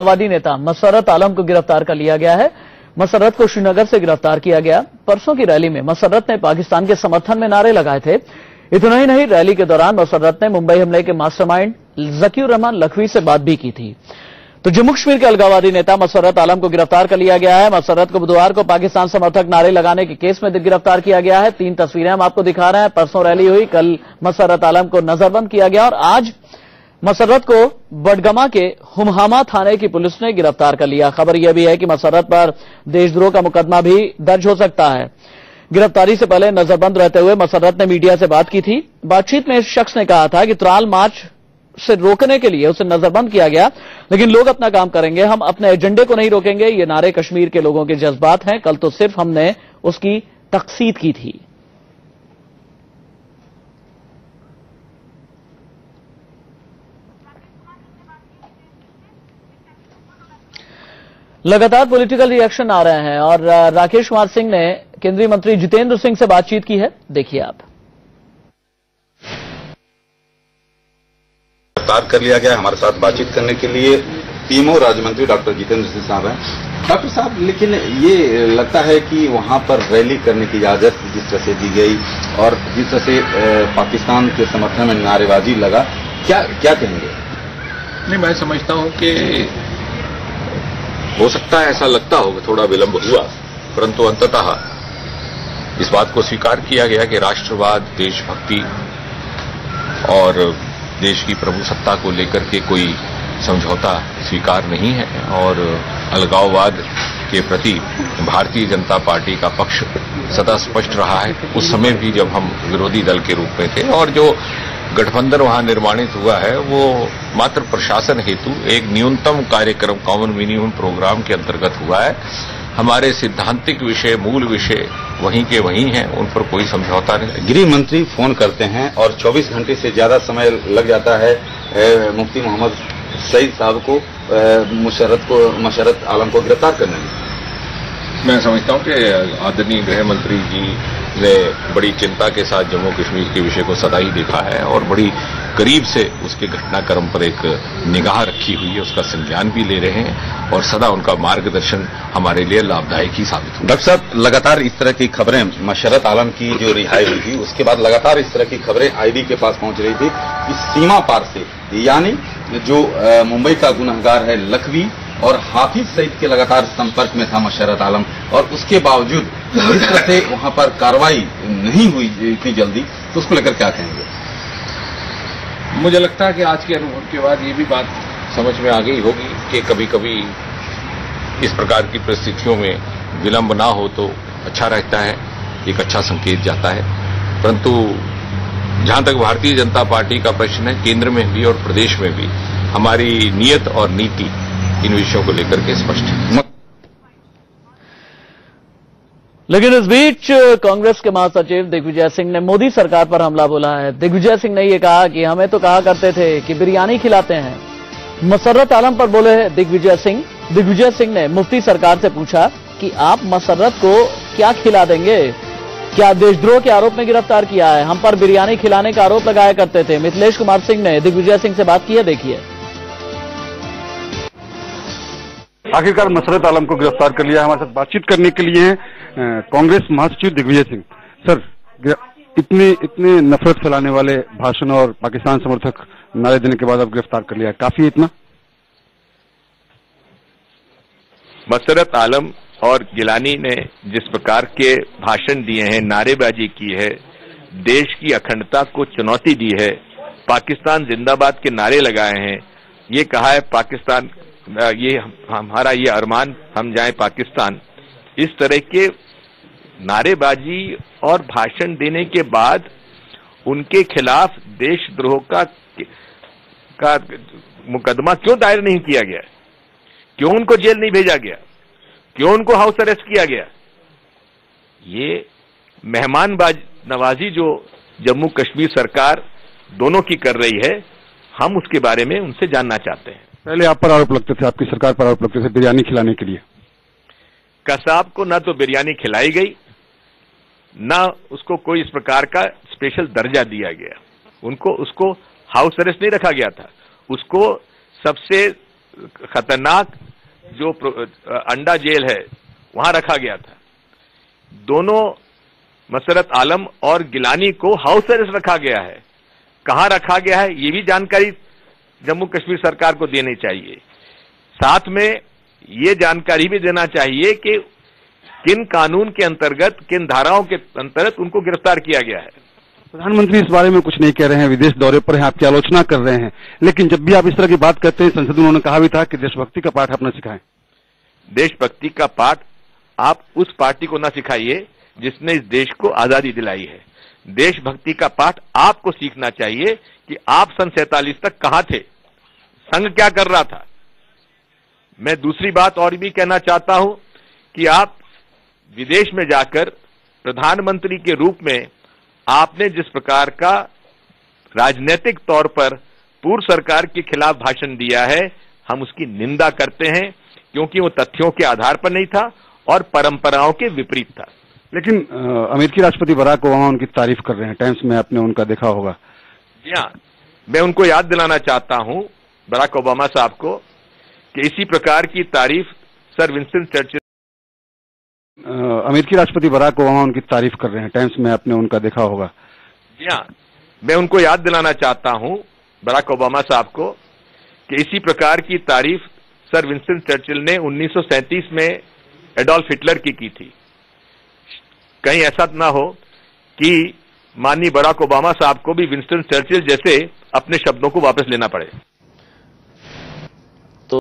माओवादी नेता मसरत आलम को गिरफ़्तार कर लिया गया है। मसरत को श्रीनगर से गिरफ़्तार किया गया। परसों की रैली में मसरत ने पाकिस्तान के समर्थन में नारे लगाए थे। इतना ही नहीं, रैली के दौरान मसरत ने मुंबई हमले के मास्टरमाइंड जकीर रहमान लखवी से बात भी की थी। तो जम्मू कश्मीर के अलगावादी नेता मसरत आलम को गिरफ़्तार कर लिया गया है। मसरत को बुधवार को पाकिस्तान समर्थक नारे लगाने के केस में गिरफ़्तार किया गया है। तीन तस्वीरें हम आपको दिखा रहे हैं। परसों रैली हुई। कल मसरत आलम को नजरबंद किया गया और आज मसरत को बडगमा के हुमहामा थाने की पुलिस ने गिरफ़्तार कर लिया। खबर यह भी है कि मसरत पर देशद्रोह का मुकदमा भी दर्ज हो सकता है। गिरफ्तारी से पहले नजरबंद रहते हुए मसरत ने मीडिया से बात की थी। बातचीत में इस शख्स ने कहा था कि त्राल मार्च से रोकने के लिए उसे नजरबंद किया गया, लेकिन लोग अपना काम करेंगे। हम अपने एजेंडे को नहीं रोकेंगे। ये नारे कश्मीर के लोगों के जज्बात हैं। कल तो सिर्फ़ हमने उसकी तकसीद की थी। लगातार पॉलिटिकल रिएक्शन आ रहे हैं और राकेश कुमार सिंह ने केंद्रीय मंत्री जितेंद्र सिंह से बातचीत की है। देखिए आप। गिरफ़्तार कर लिया गया हमारे साथ बातचीत करने के लिए। पीएमओ राज्य मंत्री डॉक्टर जितेंद्र सिंह साहब हैं। डॉक्टर साहब लेकिन ये लगता है कि वहाँ पर रैली करने की इजाज़त जिस तरह से दी गई और जिस तरह से पाकिस्तान के समर्थन में नारेबाजी लगा क्या क्या कहेंगे? नहीं मैं समझता हूँ कि हो सकता है ऐसा लगता हो कि थोड़ा विलंब हुआ, परंतु अंततः इस बात को स्वीकार किया गया कि राष्ट्रवाद, देशभक्ति और देश की प्रभु सत्ता को लेकर के कोई समझौता स्वीकार नहीं है और अलगाववाद के प्रति भारतीय जनता पार्टी का पक्ष सदा स्पष्ट रहा है। उस समय भी जब हम विरोधी दल के रूप में थे और जो गठबंधन वहाँ निर्माणित हुआ है, वो मात्र प्रशासन हेतु एक न्यूनतम कार्यक्रम कॉमन मिनिमम प्रोग्राम के अंतर्गत हुआ है। हमारे सिद्धांतिक विषय, मूल विषय वहीं के वहीं हैं, उन पर कोई समझौता नहीं। गृह मंत्री फ़ोन करते हैं और 24 घंटे से ज़्यादा समय लग जाता है मुफ्ती मोहम्मद सईद साहब को मुशरत को मशरत आलम को गिरफ़्तार करने में। मैं समझता हूँ कि आदरणीय गृह मंत्री जी ने बड़ी चिंता के साथ जम्मू कश्मीर के विषय को सदा ही देखा है और बड़ी करीब से उसके घटनाक्रम पर एक निगाह रखी हुई है, उसका संज्ञान भी ले रहे हैं और सदा उनका मार्गदर्शन हमारे लिए लाभदायक ही साबित हुआ डॉक्टर साहब, लगातार इस तरह की खबरें, मशरत आलम की जो रिहाई हुई थी, उसके बाद लगातार इस तरह की खबरें आईबी के पास पहुँच रही थी, इस सीमा पार से, यानी जो मुंबई का गुनहगार है लखवी और हाफिज सईद के लगातार संपर्क में था मशरत आलम। और उसके बावजूद जिस तरह से वहाँ पर कार्रवाई नहीं हुई इतनी जल्दी तो उसको लेकर क्या कहेंगे? मुझे लगता है कि आज के अनुभव के बाद ये भी बात समझ में आ गई होगी कि कभी कभी इस प्रकार की परिस्थितियों में विलंब ना हो तो अच्छा रहता है, एक अच्छा संकेत जाता है। परंतु जहाँ तक भारतीय जनता पार्टी का प्रश्न है, केंद्र में भी और प्रदेश में भी हमारी नीयत और नीति इन विषयों को लेकर के स्पष्ट है। लेकिन इस बीच कांग्रेस के महासचिव दिग्विजय सिंह ने मोदी सरकार पर हमला बोला है। दिग्विजय सिंह ने यह कहा कि हमें तो कहा करते थे कि बिरयानी खिलाते हैं। मसरत आलम पर बोले दिग्विजय सिंह। दिग्विजय सिंह ने मुफ्ती सरकार से पूछा कि आप मसरत को क्या खिला देंगे? क्या देशद्रोह के आरोप में गिरफ़्तार किया है? हम पर बिरयानी खिलाने का आरोप लगाया करते थे। मिथिलेश कुमार सिंह ने दिग्विजय सिंह से बात की है, देखिए। आखिरकार मसरत आलम को गिरफ़्तार कर लिया हमारे साथ बातचीत करने के लिए कांग्रेस महासचिव दिग्विजय सिंह। सर इतने इतने नफरत फैलाने वाले भाषण और पाकिस्तान समर्थक नारे देने के बाद अब गिरफ़्तार कर लिया काफ़ी इतना? मसरत आलम और गिलानी ने जिस प्रकार के भाषण दिए हैं, नारेबाजी की है, देश की अखंडता को चुनौती दी है, पाकिस्तान जिंदाबाद के नारे लगाए हैं, ये कहा है पाकिस्तान ये हमारा ये अरमान, हम जाएँ पाकिस्तान। इस तरह के नारेबाजी और भाषण देने के बाद उनके खिलाफ देशद्रोह का का मुकदमा क्यों दायर नहीं किया गया? क्यों उनको जेल नहीं भेजा गया? क्यों उनको हाउस अरेस्ट किया गया? ये मेहमान नवाजी जो जम्मू कश्मीर सरकार दोनों की कर रही है, हम उसके बारे में उनसे जानना चाहते हैं। पहले आप पर आरोप लगते थे, आपकी सरकार पर आरोप लगते थे बिरयानी खिलाने के लिए। कसाब को न तो बिरयानी खिलाई गई, न उसको कोई इस प्रकार का स्पेशल दर्जा दिया गया। उनको, उसको हाउस अरेस्ट नहीं रखा गया था। उसको सबसे खतरनाक जो अंडा जेल है, वहाँ रखा गया था। दोनों मसरत आलम और गिलानी को हाउस अरेस्ट रखा गया है। कहाँ रखा गया है, ये भी जानकारी जम्मू कश्मीर सरकार को देनी चाहिए। साथ में ये जानकारी भी देना चाहिए कि किन कानून के अंतर्गत किन धाराओं के अंतर्गत उनको गिरफ़्तार किया गया है। प्रधानमंत्री इस बारे में कुछ नहीं कह रहे हैं विदेश दौरे पर हैं आपकी आलोचना कर रहे हैं। लेकिन जब भी आप इस तरह की बात करते हैं संसद में उन्होंने कहा भी था कि देशभक्ति का पाठ अपना सिखाएँ। देशभक्ति का पाठ आप उस पार्टी को ना सिखाइए जिसने इस देश को आज़ादी दिलाई है। देशभक्ति का पाठ आपको सीखना चाहिए कि आप सन सैतालीस तक कहाँ थे। संघ क्या कर रहा था? मैं दूसरी बात और भी कहना चाहता हूँ कि आप विदेश में जाकर प्रधानमंत्री के रूप में आपने जिस प्रकार का राजनीतिक तौर पर पूर्व सरकार के खिलाफ भाषण दिया है, हम उसकी निंदा करते हैं, क्योंकि वो तथ्यों के आधार पर नहीं था और परंपराओं के विपरीत था। लेकिन अमेरिकी राष्ट्रपति बराक ओबामा उनकी तारीफ़ कर रहे हैं। टाइम्स में आपने उनका देखा होगा। जी हाँ मैं उनको याद दिलाना चाहता हूँ बराक ओबामा साहब को कि इसी प्रकार की तारीफ़ सर विंस्टन चर्चिल अमेरिकी राष्ट्रपति बराक ओबामा उनकी तारीफ़ कर रहे हैं। टाइम्स में आपने उनका देखा होगा। जी हाँ मैं उनको याद दिलाना चाहता हूँ बराक ओबामा साहब को कि इसी प्रकार की तारीफ़ सर विंस्टन चर्चिल ने 1937 में एडोल्फ हिटलर की की थी। कहीं ऐसा ना हो कि माननीय बराक ओबामा साहब को भी विंस्टन चर्चिल जैसे अपने शब्दों को वापस लेना पड़े।